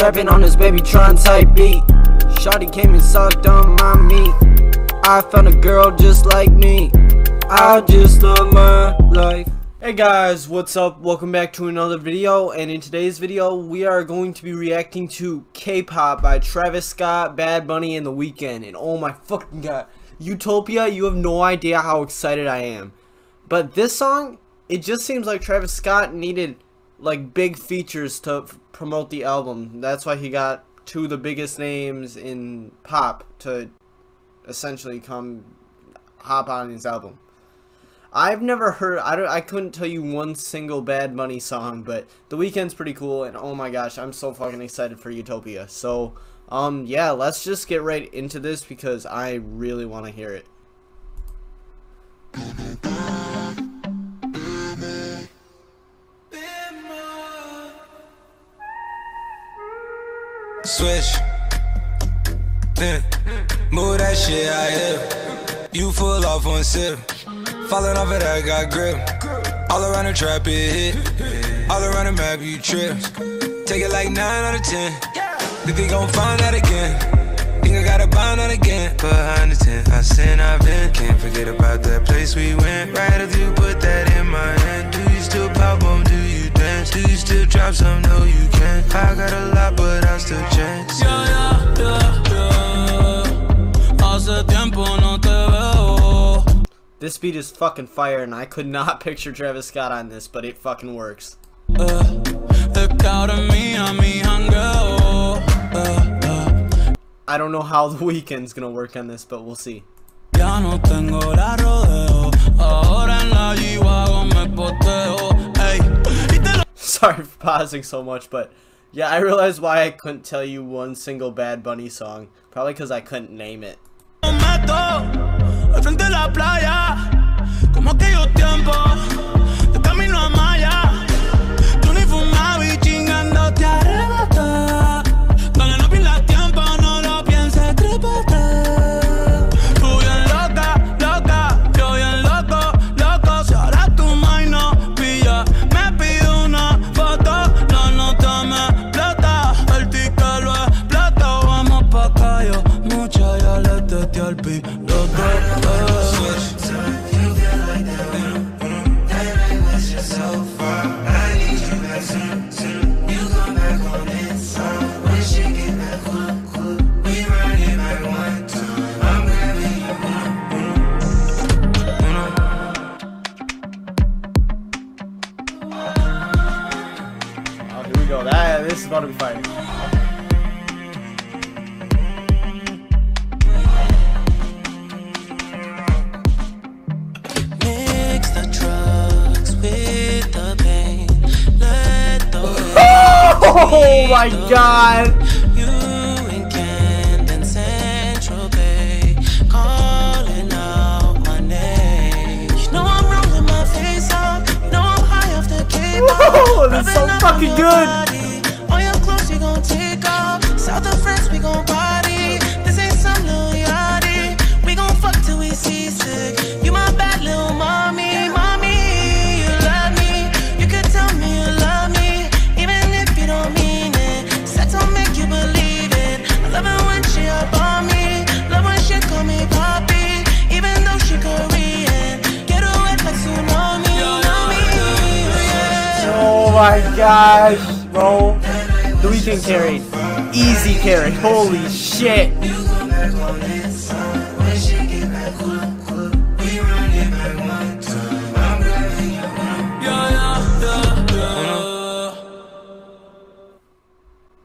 Rapping on this baby Tron type beat. Shotty came and sucked on my meat. I found a girl just like me. I just love my life. Hey guys, what's up? Welcome back to another video, and in today's video, we are going to be reacting to K-Pop by Travis Scott, Bad Bunny, and The Weeknd. And oh my fucking god, Utopia, you have no idea how excited I am. But this song, it just seems like Travis Scott needed like big features to promote the album. That's why he got two of the biggest names in pop to essentially come hop on his album. I've never heard. I don't. I couldn't tell you one single Bad Bunny song, but The Weeknd's pretty cool, and oh my gosh, I'm so fucking excited for Utopia. So, um, yeah, let's just get right into this because I really want to hear it. Switch. Yeah. Move that shit out here. You full off one sip. Falling off it, I got grip. All around the trap, it hit. All around the map, you trip. Take it like 9 out of 10. Think they gon' find that again. Think I gotta bind that again. Behind the tent, I sin, I've been. Can't forget about that place we went. Right after you put that in my hand. Do you still pop on? Do you dance? Do you still drop some? No, you can't. I got a lot, but I still. Yeah, yeah, yeah, yeah. Hace tiempo no te veo. This beat is fucking fire, and I could not picture Travis Scott on this, but it fucking works. Uh, the cara mía, mi jangueo. Uh, uh. I don't know how The Weeknd's gonna work on this, but we'll see. Ya no tengo la rodeo. Ahora en la G-Wagon me poteo. Ey, y te lo Sorry for pausing so much, but yeah, I realized why I couldn't tell you one single Bad Bunny song. Probably because I couldn't name it. Go. That this is about to be fire. Mix the drugs with the pain. Let the Oh my god! That's so fucking good. My gosh, bro. The Weeknd carried. Easy carry. Holy shit.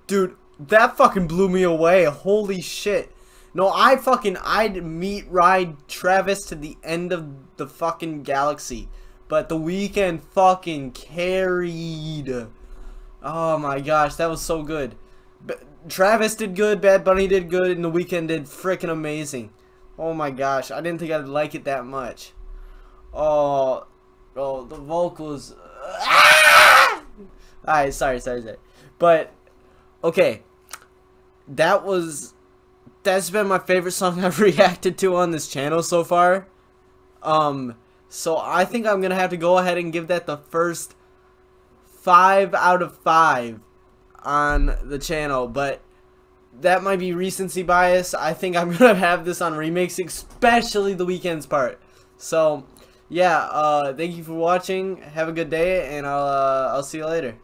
Dude, that fucking blew me away. Holy shit. No, I fucking, I'd meet ride Travis to the end of the fucking galaxy. But the Weeknd fucking carried. Oh my gosh, that was so good. B Travis did good, Bad Bunny did good, and the Weeknd did freaking amazing. Oh my gosh, I didn't think I'd like it that much. Oh, oh, the vocals. Ah! Alright, sorry, sorry, sorry. But, okay. That was. That's been my favorite song I've reacted to on this channel so far. Um, so I think I'm gonna have to go ahead and give that the first five out of five. on the channel, but that might be recency bias. I think I'm gonna have this on remix, especially the Weeknd's part. So, yeah. Uh, thank you for watching. Have a good day, and I'll uh, I'll see you later.